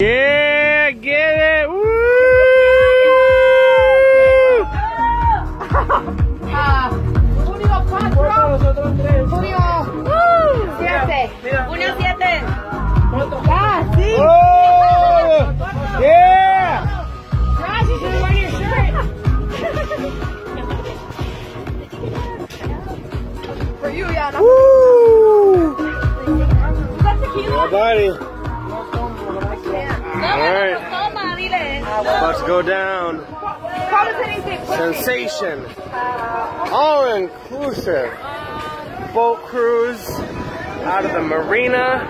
Yeah, get it! Woo! Ah, Julio 4, Julio 7. Junio 7. Ah, sí. Oh! Yeah! Josh, you should wear your shirt. For you, yeah. Woo! Is that tequila? Yeah, buddy. Dile. Let's go down. Sensation. All inclusive. Boat cruise out of the marina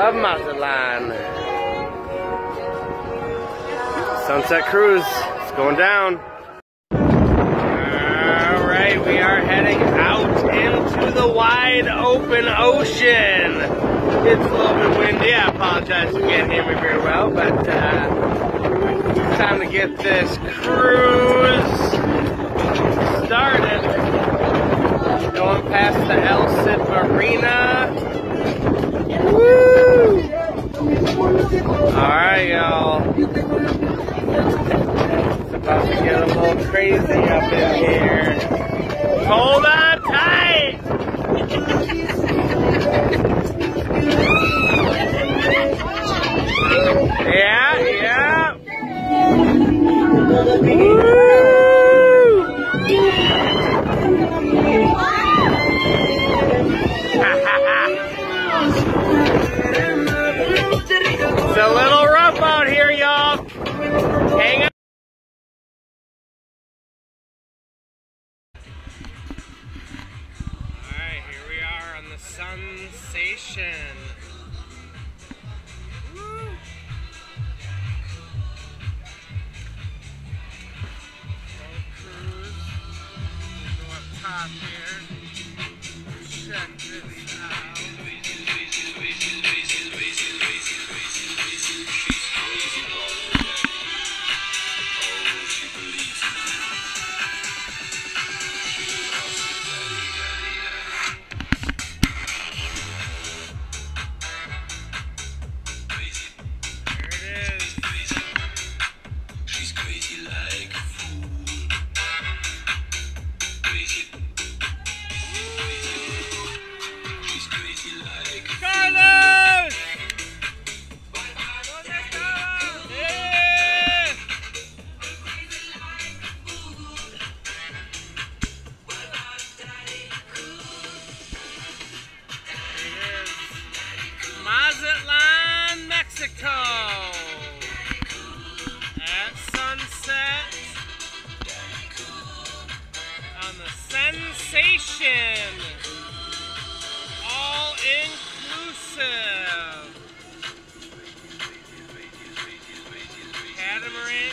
of Mazatlan. Sunset cruise. It's going down. All right, we are heading out into the wide open ocean. It's a little bit windy. I apologize you can't hear me very well, but uh, time to get this cruise started. Going past the El Cid Marina. Woo! Alright, y'all. It's about to get a little crazy up in here. Hold on it's a little rough out here, y'all. Hang on. Alright, here we are on the Sensation. Top here. Check this. She's crazy like Mexico. At sunset. On the Sensation. All inclusive. Catamaran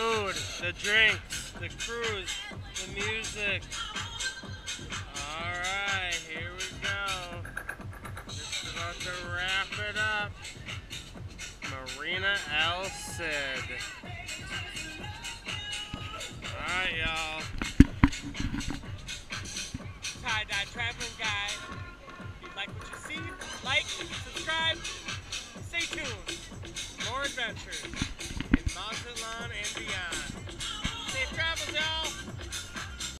food, the drinks, the cruise, the music. Alright, here we go. Just about to wrap it up. Marina El Cid. Alright, y'all. Tie-dye traveling guy. If you like what you see, like, subscribe, stay tuned. More adventures. Mazatlan and beyond. Safe travels, y'all.